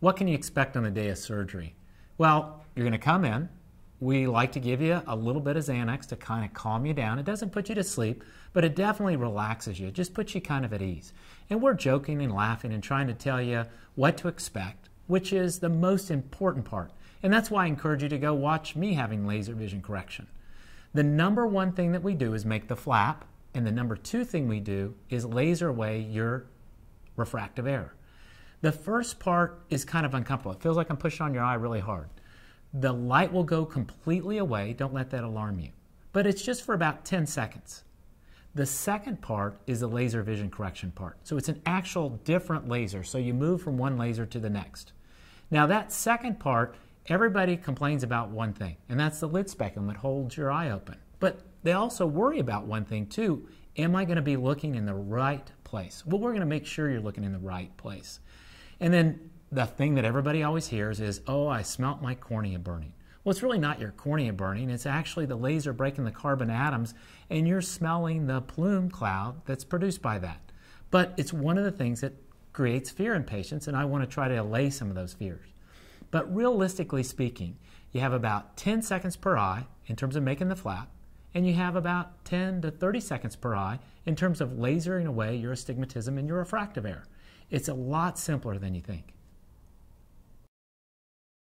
What can you expect on the day of surgery? Well, you're going to come in. We like to give you a little bit of Xanax to kind of calm you down. It doesn't put you to sleep, but it definitely relaxes you. It just puts you kind of at ease. And we're joking and laughing and trying to tell you what to expect, which is the most important part. And that's why I encourage you to go watch me having laser vision correction. The number one thing that we do is make the flap, and the number two thing we do is laser away your refractive error. The first part is kind of uncomfortable. It feels like I'm pushing on your eye really hard. The light will go completely away. Don't let that alarm you. But it's just for about 10 seconds. The second part is the laser vision correction part. So it's an actual different laser. So you move from one laser to the next. Now that second part, everybody complains about one thing, and that's the lid speculum that holds your eye open. But they also worry about one thing too. Am I going to be looking in the right place? Well, we're going to make sure you're looking in the right place. And then the thing that everybody always hears is, oh, I smelt my cornea burning. Well, it's really not your cornea burning. It's actually the laser breaking the carbon atoms, and you're smelling the plume cloud that's produced by that. But it's one of the things that creates fear in patients, and I want to try to allay some of those fears. But realistically speaking, you have about 10 seconds per eye in terms of making the flap, and you have about 10 to 30 seconds per eye in terms of lasering away your astigmatism and your refractive error. It's a lot simpler than you think.